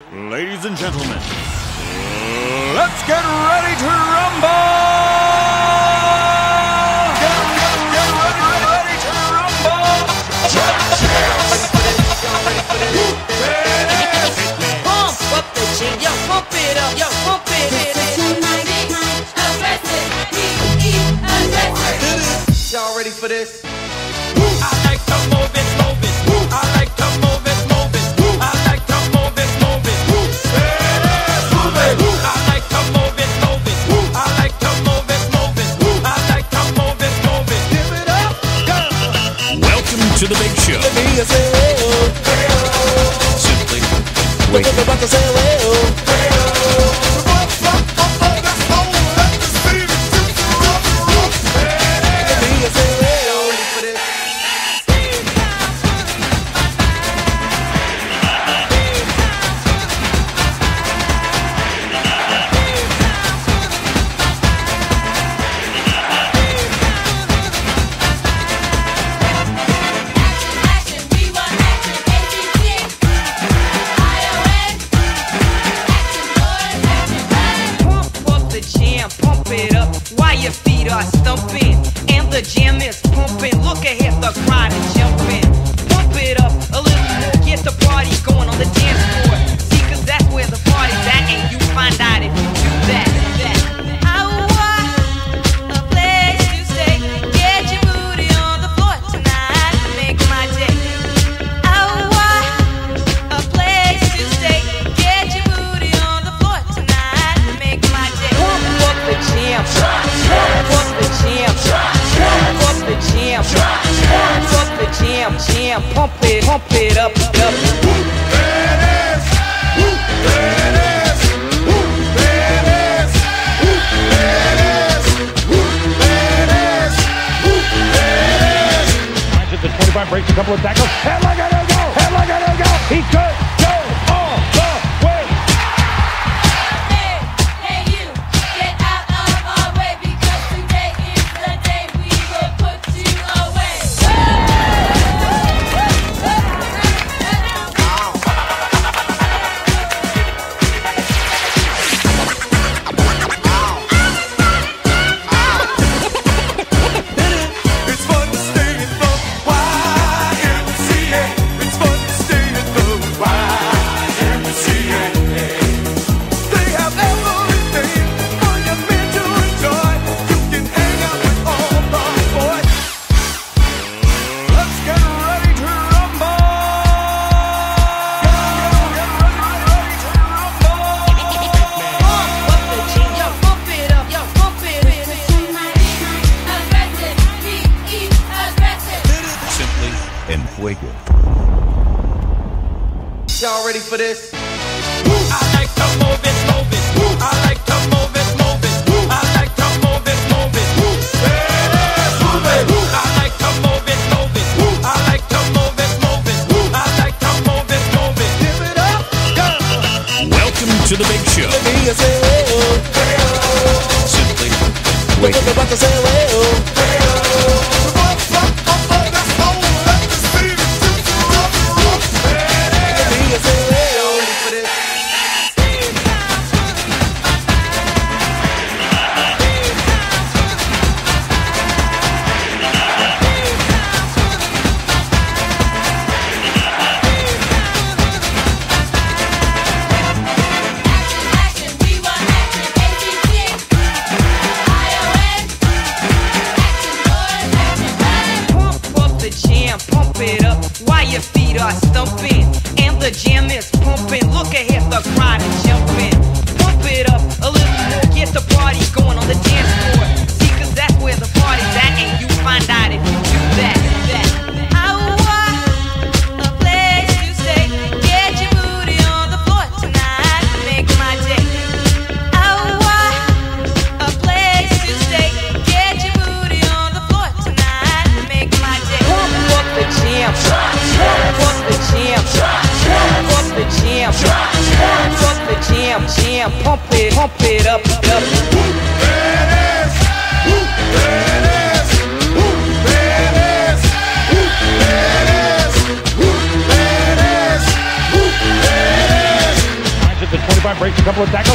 Ladies and gentlemen, let's get ready to rumble! Get, ready, to rumble! Pump up the yo, pump it up, yo, pump it. Y'all ready for this? I like to move it. Look at me about to pump it up while your feet are stumping. And the jam is pumping. Look ahead, the crowd is jumping. Pump it up a little more, get the party going on the Jam. Pump it. Pump it up. up. Lines at the 25, breaks a couple of tackles. And look at him go! And look at him go! He could Y'all ready for this? I like to move it, move it. I like to move it, move it. I like to move it, move it. Move it. I like to move it, move it. I like to move it, move it. I like to move it, move it. Give it up, go. Welcome to the big show. Me a say, oh, well, Simply look pump it up while your feet are stumping. And the jam is pumping. Look ahead, the crowd is jumping. Pump it up a little more, get the it. Up. up. the 25, breaks a couple of tackles.